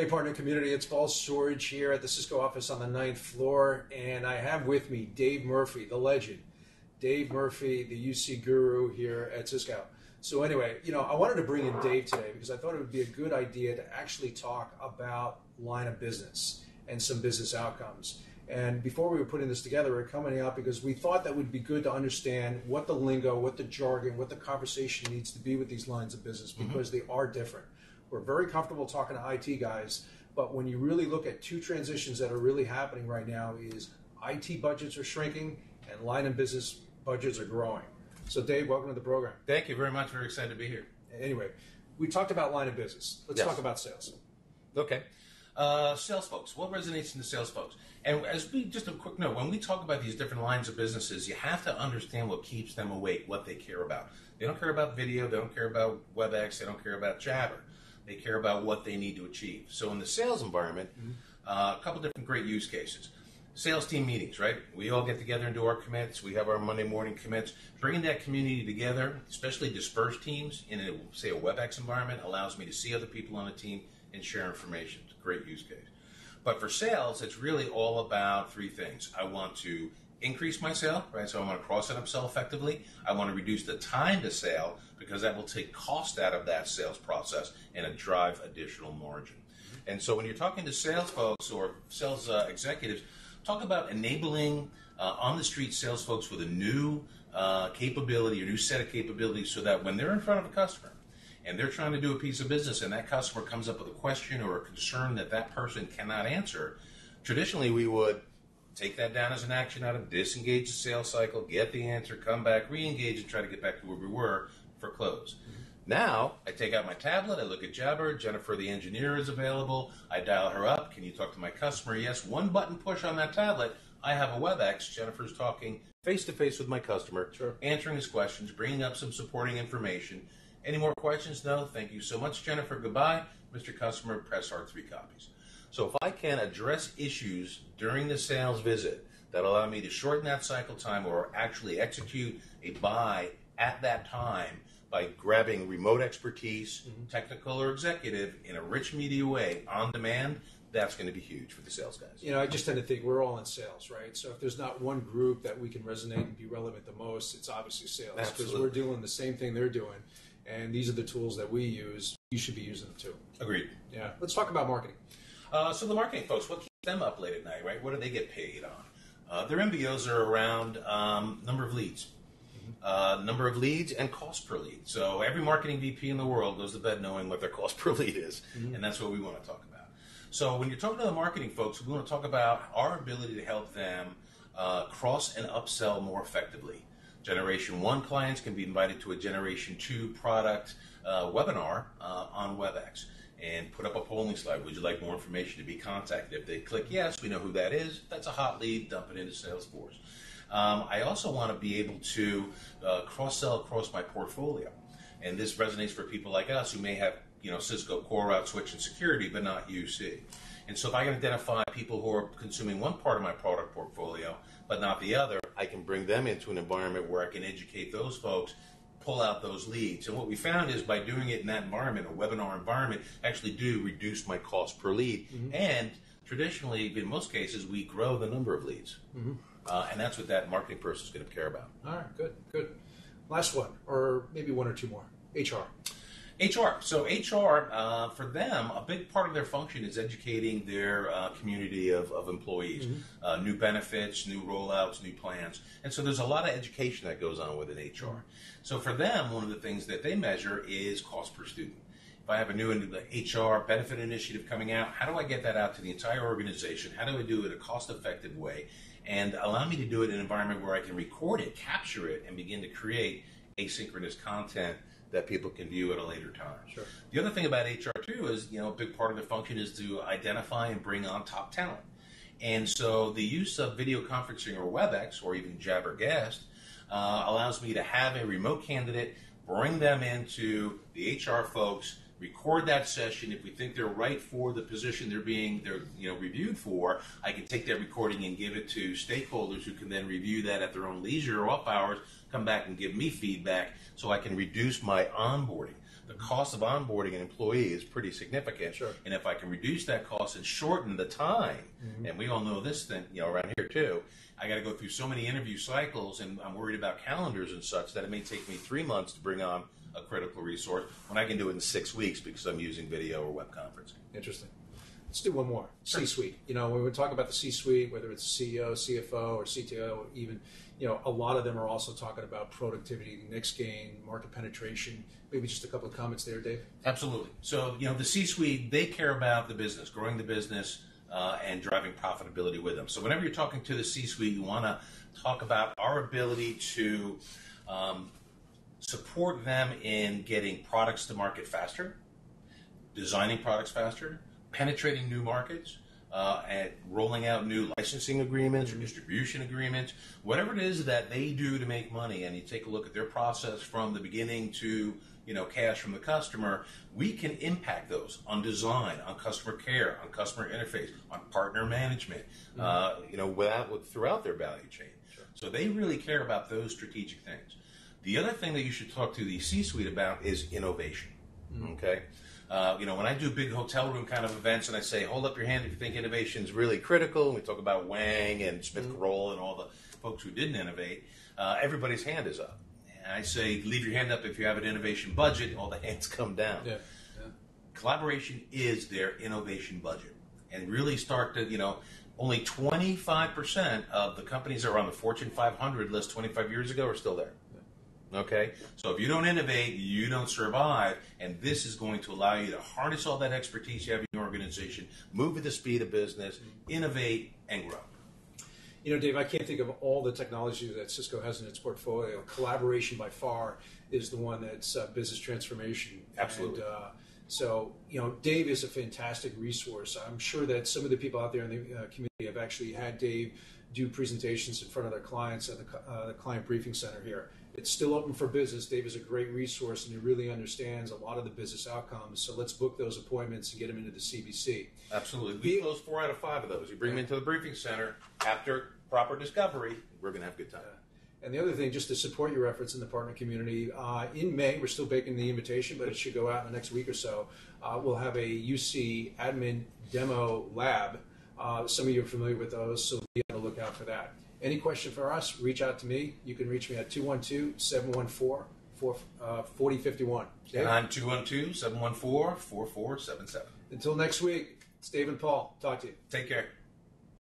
Hey, partner community, it's Paul Sorge here at the Cisco office on the ninth floor, and I have with me Dave Murphy, the legend. Dave Murphy, the UC guru here at Cisco. So, anyway, you know, I wanted to bring in Dave today because I thought it would be a good idea to actually talk about line of business and some business outcomes. And before we were putting this together, we are coming out because we thought that would be good to understand what the lingo, what the jargon, what the conversation needs to be with these lines of business because mm-hmm. they are different. We're very comfortable talking to IT guys, but when you really look at two transitions that are really happening right now is IT budgets are shrinking and line of business budgets are growing. So Dave, welcome to the program. Thank you very much. Very excited to be here. Anyway, we talked about line of business. Let's yes. talk about sales. Okay. Uh, sales folks. What resonates in the sales folks? And as we just a quick note, when we talk about these different lines of businesses, you have to understand what keeps them awake, what they care about. They don't care about video, they don't care about WebEx, they don't care about Jabber. They care about what they need to achieve. So in the sales environment, mm-hmm. uh, a couple different great use cases. Sales team meetings, right? We all get together and do our commits. We have our Monday morning commits. Bringing that community together, especially dispersed teams in a say a WebEx environment, allows me to see other people on the team and share information. It's a great use case. But for sales, it's really all about three things. I want to increase my sale, right? So I want to cross and upsell effectively. I want to reduce the time to sale because that will take cost out of that sales process and drive additional margin. And so when you're talking to sales folks or sales uh, executives, talk about enabling uh, on the street sales folks with a new uh, capability or new set of capabilities so that when they're in front of a customer and they're trying to do a piece of business and that customer comes up with a question or a concern that that person cannot answer, traditionally we would take that down as an action item, disengage the sales cycle, get the answer, come back, re-engage, and try to get back to where we were for close. Mm-hmm. Now I take out my tablet, I look at Jabber, Jennifer the engineer is available, I dial her up, can you talk to my customer? Yes, one button push on that tablet, I have a WebEx, Jennifer's talking face to face with my customer, sure. answering his questions, bringing up some supporting information. Any more questions? No, thank you so much, Jennifer. Goodbye. Mr. Customer, press R three copies. So if I can address issues during the sales visit that allow me to shorten that cycle time or actually execute a buy at that time by grabbing remote expertise, mm-hmm. technical or executive, in a rich media way on demand, that's going to be huge for the sales guys. You know, I just tend to think we're all in sales, right? So if there's not one group that we can resonate and be relevant the most, it's obviously sales because we're doing the same thing they're doing, and these are the tools that we use. You should be using them too. Agreed. Yeah. Let's talk about marketing. Uh, so the marketing folks, what keeps them up late at night, right? What do they get paid on? Uh, their MBOs are around um, number of leads, uh, number of leads, and cost per lead. So every marketing VP in the world goes to bed knowing what their cost per lead is, mm-hmm. and that's what we want to talk about. So when you're talking to the marketing folks, we want to talk about our ability to help them uh, cross and upsell more effectively. Generation one clients can be invited to a Generation two product uh, webinar uh, on WebEx and put up a polling slide. Would you like more information to be contacted? If they click yes, we know who that is. That's a hot lead. Dump it into Salesforce. Um, I also want to be able to uh, cross sell across my portfolio, and this resonates for people like us who may have you know Cisco core route switch and security, but not UC. And so if I can identify people who are consuming one part of my product portfolio but not the other, I can bring them into an environment where I can educate those folks pull out those leads. And what we found is by doing it in that environment, a webinar environment, actually do reduce my cost per lead. Mm-hmm. And traditionally, in most cases, we grow the number of leads. Mm-hmm. Uh, and that's what that marketing person is going to care about. All right, good, good. Last one, or maybe one or two more. HR. HR. So HR, uh, for them, a big part of their function is educating their uh, community of, of employees, mm-hmm. uh, new benefits, new rollouts, new plans, and so there's a lot of education that goes on within HR. Mm-hmm. So for them, one of the things that they measure is cost per student. If I have a new HR benefit initiative coming out, how do I get that out to the entire organization? How do I do it in a cost-effective way? And allow me to do it in an environment where I can record it, capture it, and begin to create asynchronous content that people can view at a later time. Sure. The other thing about HR too is, you know, a big part of their function is to identify and bring on top talent. And so the use of video conferencing or WebEx or even Jabber Guest uh, allows me to have a remote candidate, bring them into the HR folks, record that session. If we think they're right for the position they're being they're you know reviewed for, I can take that recording and give it to stakeholders who can then review that at their own leisure or off hours, come back and give me feedback so I can reduce my onboarding. The cost of onboarding an employee is pretty significant. Sure. And if I can reduce that cost and shorten the time, Mm-hmm. and we all know this thing, you know, around here too, I got to go through so many interview cycles, and I'm worried about calendars and such that it may take me three months to bring on a critical resource when I can do it in six weeks because I'm using video or web conferencing. Interesting. Let's do one more. C-suite. You know, when we talk about the C-suite, whether it's CEO, CFO, or CTO, or even, you know, a lot of them are also talking about productivity, next gain, market penetration. Maybe just a couple of comments there, Dave. Absolutely. So, you know, the C suite, they care about the business, growing the business, uh, and driving profitability with them. So, whenever you're talking to the C suite, you want to talk about our ability to um, support them in getting products to market faster, designing products faster, penetrating new markets, uh, and rolling out new licensing agreements or distribution agreements, whatever it is that they do to make money, and you take a look at their process from the beginning to you know cash from the customer, we can impact those on design, on customer care, on customer interface, on partner management, uh, you know, without, with, throughout their value chain. So they really care about those strategic things. The other thing that you should talk to the C-suite about is innovation. Okay, uh, you know when I do big hotel room kind of events, and I say, "Hold up your hand if you think innovation is really critical," and we talk about Wang and Smith Corona and all the folks who didn't innovate, uh, everybody's hand is up. And I say, "Leave your hand up if you have an innovation budget." All the hands come down Yeah. collaboration is their innovation budget and really start to you know only 25% of the companies that are on the fortune 500 list 25 years ago are still there okay so if you don't innovate you don't survive and this is going to allow you to harness all that expertise you have in your organization move at the speed of business innovate and grow You know, Dave, I can't think of all the technology that Cisco has in its portfolio. Collaboration by far is the one that's uh, business transformation. Absolutely. And, uh, so, you know, Dave is a fantastic resource. I'm sure that some of the people out there in the uh, community have actually had Dave do presentations in front of their clients at the, uh, the Client Briefing Center here. It's still open for business. Dave is a great resource and he really understands a lot of the business outcomes. So let's book those appointments and get him into the CBC. absolutely we close four out of five of those you bring them into the briefing center after proper discovery we're going to have a good time And the other thing, just to support your efforts in the partner community, uh, in May, we're still baking the invitation, but it should go out in the next week or so. Uh, we'll have a UC admin demo lab. Uh, some of you are familiar with those, so be on the lookout for that. Any question for us, reach out to me. You can reach me at 212 714 4051. Uh, and I'm 212 714 4477. Until next week, it's Dave and Paul. Talk to you. Take care.